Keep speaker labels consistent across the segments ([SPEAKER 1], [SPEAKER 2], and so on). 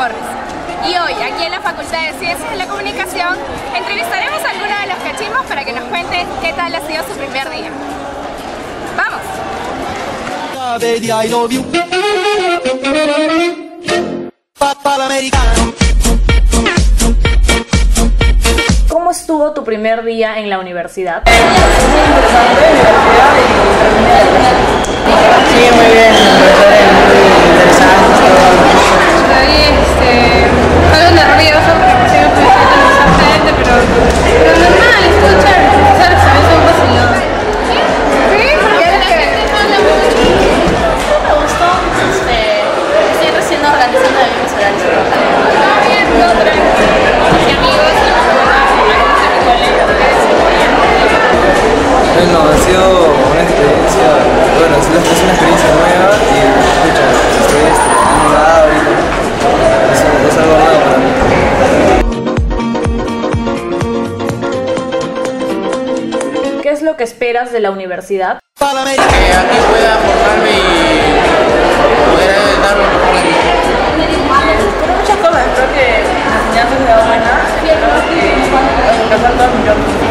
[SPEAKER 1] Porres. Y hoy, aquí en la Facultad de Ciencias de la Comunicación, entrevistaremos a algunos de los cachimos para que nos cuenten qué tal ha sido su primer día. ¡Vamos!
[SPEAKER 2] ¿Cómo estuvo tu primer día en la universidad?
[SPEAKER 3] Sí, muy bien, Bueno, ha sido una experiencia, bueno, es una, es una experiencia nueva y escucha, estoy estrenado ahorita. Es, es algo nuevo para mí.
[SPEAKER 2] ¿Qué es lo que esperas de la universidad?
[SPEAKER 4] que aquí pueda formarme y
[SPEAKER 5] kazanlar mı yalnız?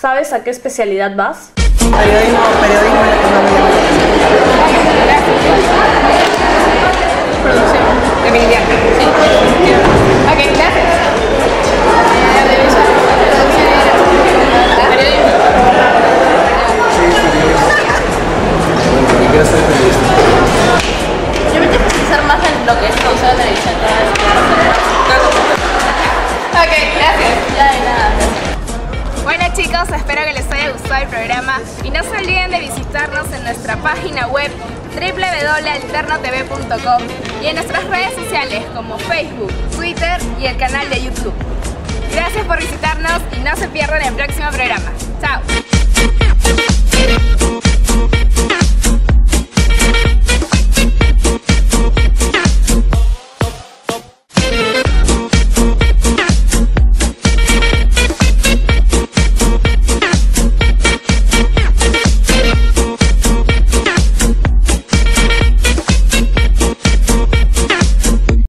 [SPEAKER 2] ¿Sabes a qué especialidad vas?
[SPEAKER 3] Periodismo, periodismo y economía.
[SPEAKER 5] Producción. Emiliano.
[SPEAKER 1] Espero que les haya gustado el programa y no se olviden de visitarnos en nuestra página web www.alternotv.com y en nuestras redes sociales como Facebook, Twitter y el canal de YouTube. Gracias por visitarnos y no se pierdan el próximo programa. Chao.